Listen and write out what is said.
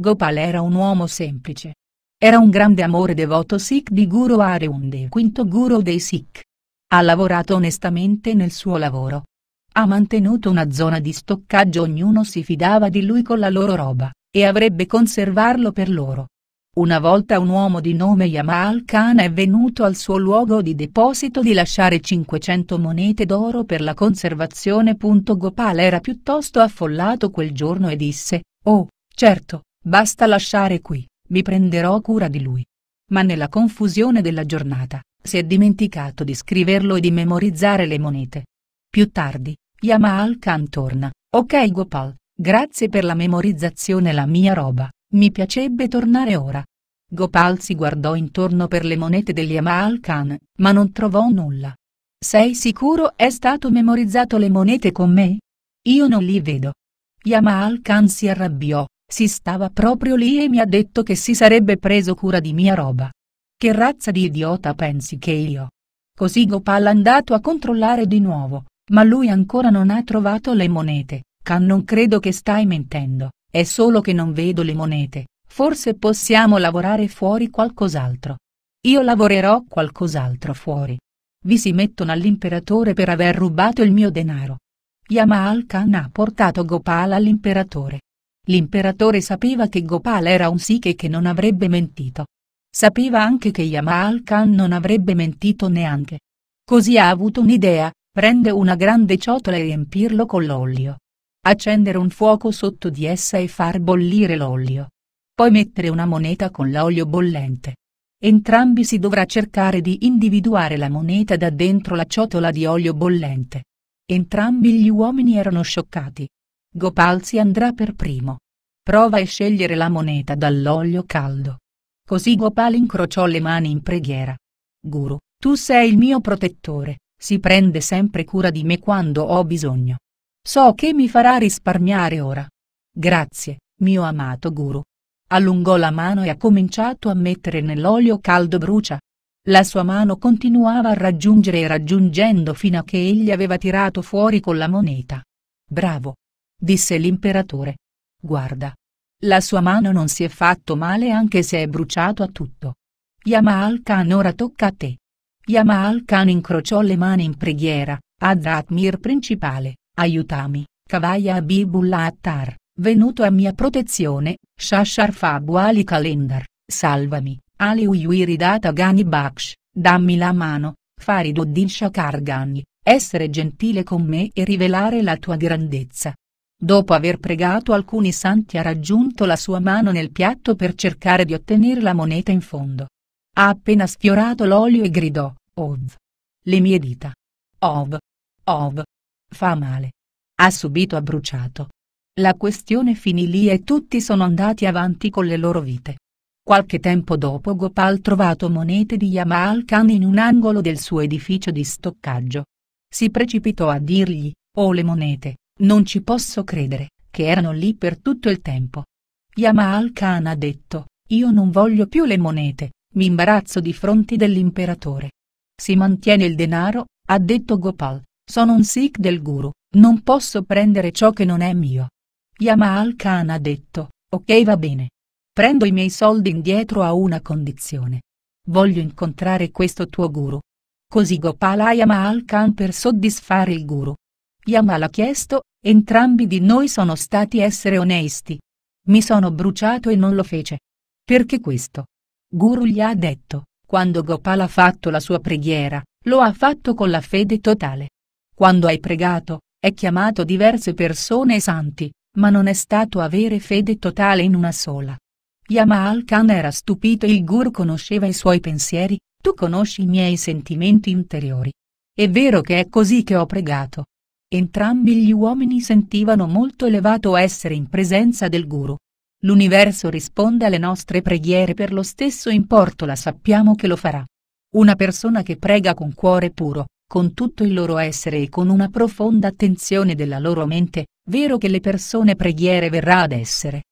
Gopal era un uomo semplice. Era un grande amore devoto Sikh di Guru Areunde quinto Guru dei Sikh. Ha lavorato onestamente nel suo lavoro. Ha mantenuto una zona di stoccaggio ognuno si fidava di lui con la loro roba, e avrebbe conservarlo per loro. Una volta un uomo di nome Yamal Khan è venuto al suo luogo di deposito di lasciare 500 monete d'oro per la conservazione. Gopal era piuttosto affollato quel giorno e disse, oh, certo, basta lasciare qui, mi prenderò cura di lui. Ma nella confusione della giornata, si è dimenticato di scriverlo e di memorizzare le monete. Più tardi, Yamal Khan torna, ok Gopal, grazie per la memorizzazione la mia roba, mi piacerebbe tornare ora. Gopal si guardò intorno per le monete degli Yamal Khan, ma non trovò nulla. Sei sicuro è stato memorizzato le monete con me? Io non li vedo. Yamal Khan si arrabbiò, si stava proprio lì e mi ha detto che si sarebbe preso cura di mia roba. Che razza di idiota pensi che io? Così Gopal è andato a controllare di nuovo, ma lui ancora non ha trovato le monete. Khan non credo che stai mentendo, è solo che non vedo le monete, Forse possiamo lavorare fuori qualcos'altro. Io lavorerò qualcos'altro fuori. Vi si mettono all'imperatore per aver rubato il mio denaro. Yamal Khan ha portato Gopal all'imperatore. L'imperatore sapeva che Gopal era un sikh e che non avrebbe mentito. Sapeva anche che Yamal Khan non avrebbe mentito neanche. Così ha avuto un'idea, prende una grande ciotola e riempirlo con l'olio. Accendere un fuoco sotto di essa e far bollire l'olio poi mettere una moneta con l'olio bollente. Entrambi si dovrà cercare di individuare la moneta da dentro la ciotola di olio bollente. Entrambi gli uomini erano scioccati. Gopal si andrà per primo. Prova a scegliere la moneta dall'olio caldo. Così Gopal incrociò le mani in preghiera. Guru, tu sei il mio protettore, si prende sempre cura di me quando ho bisogno. So che mi farà risparmiare ora. Grazie, mio amato Guru allungò la mano e ha cominciato a mettere nell'olio caldo brucia. La sua mano continuava a raggiungere e raggiungendo fino a che egli aveva tirato fuori con la moneta. Bravo! Disse l'imperatore. Guarda. La sua mano non si è fatto male anche se è bruciato a tutto. Yamal Khan ora tocca a te. Yamal Khan incrociò le mani in preghiera, Adratmir principale, aiutami, Kavaya Abibullah Attar venuto a mia protezione, Shasharfabu Ali Calendar, salvami, Ali Uyuiridata Gani Baksh, dammi la mano, Fariduddin Shakargani, essere gentile con me e rivelare la tua grandezza. Dopo aver pregato alcuni santi ha raggiunto la sua mano nel piatto per cercare di ottenere la moneta in fondo. Ha appena sfiorato l'olio e gridò, Ov. Le mie dita. Ov. Ov. Fa male. Ha subito ha bruciato. La questione finì lì e tutti sono andati avanti con le loro vite. Qualche tempo dopo Gopal trovato monete di Yamal Khan in un angolo del suo edificio di stoccaggio. Si precipitò a dirgli, oh le monete, non ci posso credere, che erano lì per tutto il tempo. Yamal Khan ha detto, io non voglio più le monete, mi imbarazzo di fronte dell'imperatore. Si mantiene il denaro, ha detto Gopal, sono un sikh del guru, non posso prendere ciò che non è mio. Yamal Khan ha detto, ok va bene. Prendo i miei soldi indietro a una condizione. Voglio incontrare questo tuo guru. Così Gopala Yamal Khan per soddisfare il guru. Yamal ha chiesto, entrambi di noi sono stati essere onesti. Mi sono bruciato e non lo fece. Perché questo? Guru gli ha detto, quando Gopal ha fatto la sua preghiera, lo ha fatto con la fede totale. Quando hai pregato, è chiamato diverse persone santi, ma non è stato avere fede totale in una sola. Yamal Khan era stupito il guru conosceva i suoi pensieri, tu conosci i miei sentimenti interiori. È vero che è così che ho pregato. Entrambi gli uomini sentivano molto elevato essere in presenza del guru. L'universo risponde alle nostre preghiere per lo stesso importo la sappiamo che lo farà. Una persona che prega con cuore puro, con tutto il loro essere e con una profonda attenzione della loro mente, vero che le persone preghiere verrà ad essere.